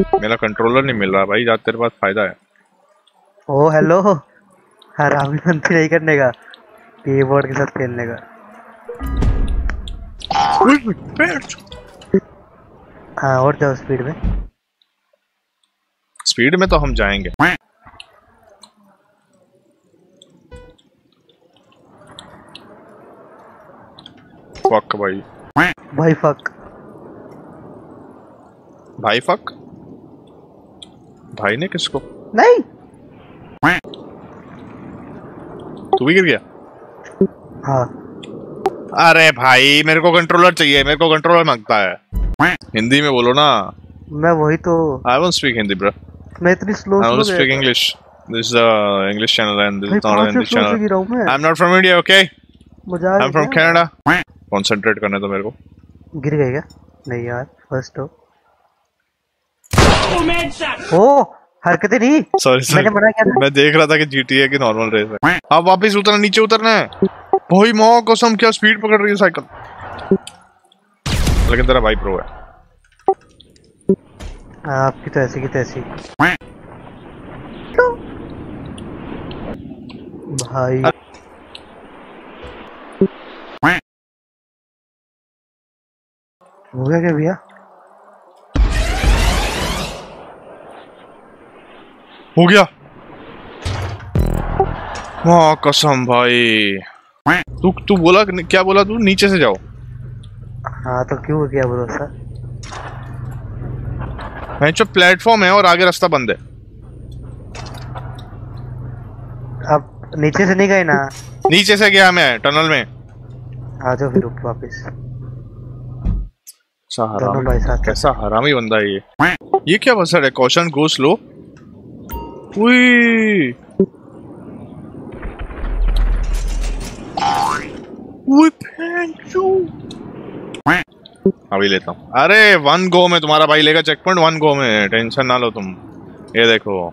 मेरा कंट्रोलर नहीं मिल रहा भाई जा तेरे पास फ़ायदा है। ओ हेलो हरामी नहीं करने का। कीबोर्ड के साथ खेलने का। हाँ और जाओ स्पीड में। स्पीड में तो हम जाएँगे। फक भाई। भाई फक भाई फक भाई ने किसको नहीं तू भी गिर गया हाँ अरे भाई मेरे को कंट्रोलर चाहिए मेरे को कंट्रोलर माँगता है हिंदी में बोलो ना मैं वही तो I won't speak Hindi bro मैं इतनी slow I slow only speak English. This is a English channel and this is not a Hindi slow से channel. गिरा हूँ मैं I'm not from India, okay? मज़ाक है क्या? Canada. Concentrate करने दो मेरे को. गिर गए क्या नहीं यार फ़र्स्ट हो ओ हरकतें नहीं Sorry मैंने. मना किया था मैं देख रहा था कि GTA की नॉर्मल रेस है. अब वापस उतरना नीचे उतरना है. भाई माँ कसम क्या स्पीड पकड़ रही है साइकिल. लेकिन तेरा भाई प्रो है. हाँ, आपकी तो ऐसी की तैसी भाई हो गया क्या भैया हो गया. माँ कसम भाई. तू तू बोला क्या बोला तू नीचे से जाओ. हाँ तो क्यों हो गया भरोसा मैं जो प्लेटफॉर्म है और आगे रास्ता बंद है. अब नीचे से नहीं गए ना नीचे से गया मैं टनल में. आ जाओ फिर वापस कैसा दोनों हरामी कैसा हरामी बंदा है ये ये क्या बसर है कौशन गो स्लो पैंचू अभी लेता हूँ। अरे वन गो में तुम्हारा भाई लेगा चेक पॉइंट वन गो में। टेंशन ना लो तुम। ये देखो।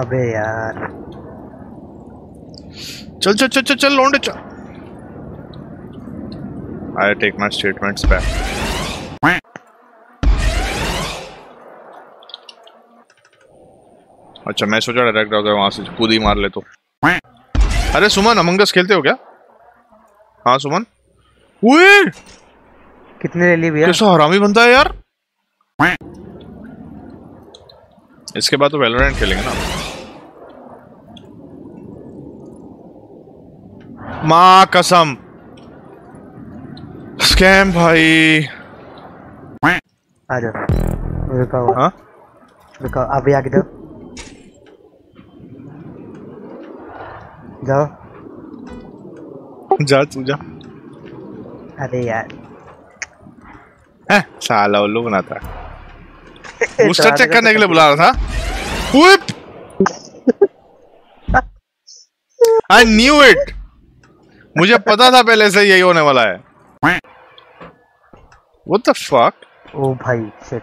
अबे यार। चल चल चल चल चल लौंडे चल। I take my statements back. अच्छा मैं सोचा डायरेक्ट आ गया वहाँ से कूद ही मार ले तो। अरे सुमन अमंगस खेलते हो क्या? हाँ सुमन। उए! कितने ले लिए भैया? कैसा हरामी बनता है यार। इसके बाद तो वेलोरेंट खेलेंगे ना। माँ कसम। स्कैम भाई। आ जाओ। रुका हाँ? रुका अभी आगे जाओ। जाओ जा तू जा। अरे यार। हैं, साला उल्लू बनाता बूस्टर चेक करने के लिए बुला रहा था। Whip! I knew it. मुझे पता था पहले से यही होने वाला है। What the fuck? ओ भाई शिट